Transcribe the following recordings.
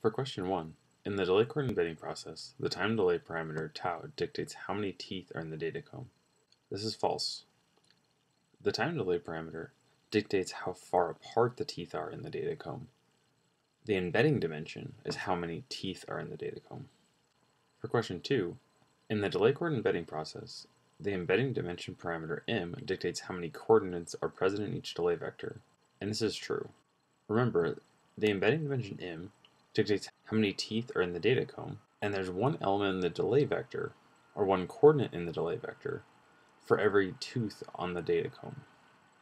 For question 1, in the delay cord embedding process, the time delay parameter tau dictates how many teeth are in the data datacomb. This is false. The time delay parameter dictates how far apart the teeth are in the data datacomb. The embedding dimension is how many teeth are in the data datacomb. For question 2, in the delay cord embedding process, the embedding dimension parameter m dictates how many coordinates are present in each delay vector, and this is true. Remember, the embedding dimension m dictates how many teeth are in the datacomb, and there's one element in the delay vector, or one coordinate in the delay vector, for every tooth on the datacomb.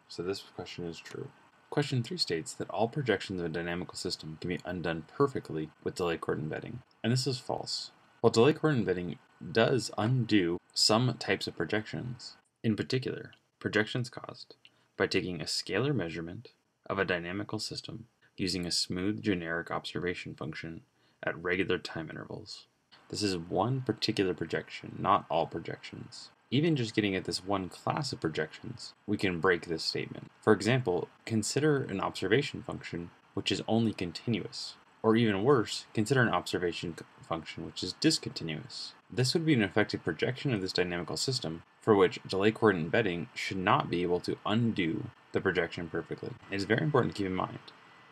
So this question is true. Question 3 states that all projections of a dynamical system can be undone perfectly with delay cord embedding, and this is false. While delay cord embedding does undo some types of projections, in particular, projections caused by taking a scalar measurement of a dynamical system using a smooth generic observation function at regular time intervals. This is one particular projection, not all projections. Even just getting at this one class of projections, we can break this statement. For example, consider an observation function which is only continuous. Or even worse, consider an observation function which is discontinuous. This would be an effective projection of this dynamical system for which delay cord embedding should not be able to undo the projection perfectly. It is very important to keep in mind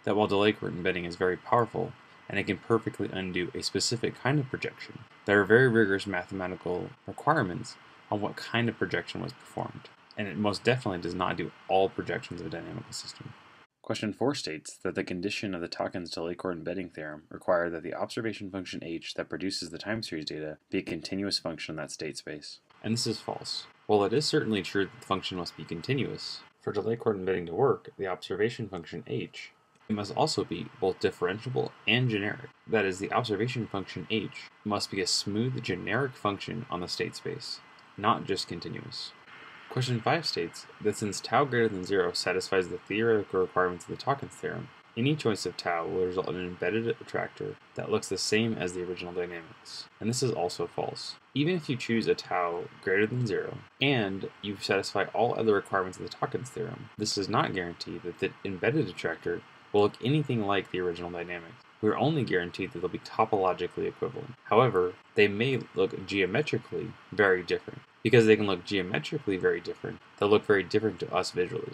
that while delay cord embedding is very powerful and it can perfectly undo a specific kind of projection, there are very rigorous mathematical requirements on what kind of projection was performed, and it most definitely does not do all projections of a dynamical system. Question 4 states that the condition of the Takens delay cord embedding theorem require that the observation function h that produces the time series data be a continuous function in that state space. And this is false. While it is certainly true that the function must be continuous, for delay cord embedding to work, the observation function h must also be both differentiable and generic. That is, the observation function h must be a smooth generic function on the state space, not just continuous. Question 5 states that since tau greater than 0 satisfies the theoretical requirements of the Takens theorem, any choice of tau will result in an embedded attractor that looks the same as the original dynamics. And this is also false. Even if you choose a tau greater than 0, and you satisfy all other requirements of the Takens theorem, this does not guarantee that the embedded attractor will look anything like the original dynamics. We are only guaranteed that they'll be topologically equivalent. However, they may look geometrically very different. Because they can look geometrically very different, they'll look very different to us visually.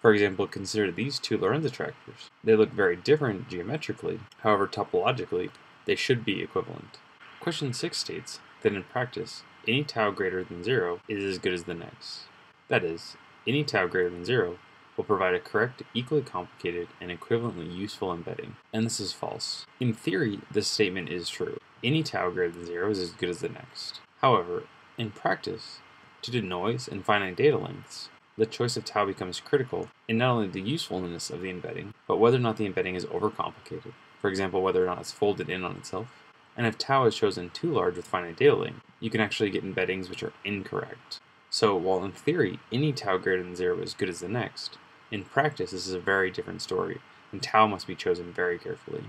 For example, consider these two Lorenz attractors. They look very different geometrically, however topologically, they should be equivalent. Question 6 states that in practice, any tau greater than 0 is as good as the next. That is, any tau greater than 0 will provide a correct, equally complicated, and equivalently useful embedding. And this is false. In theory, this statement is true. Any tau greater than 0 is as good as the next. However, in practice, due to noise and finite data lengths, the choice of tau becomes critical in not only the usefulness of the embedding, but whether or not the embedding is overcomplicated. For example, whether or not it's folded in on itself. And if tau is chosen too large with finite data length, you can actually get embeddings which are incorrect. So while in theory any tau greater than 0 is good as the next, in practice, this is a very different story, and tau must be chosen very carefully.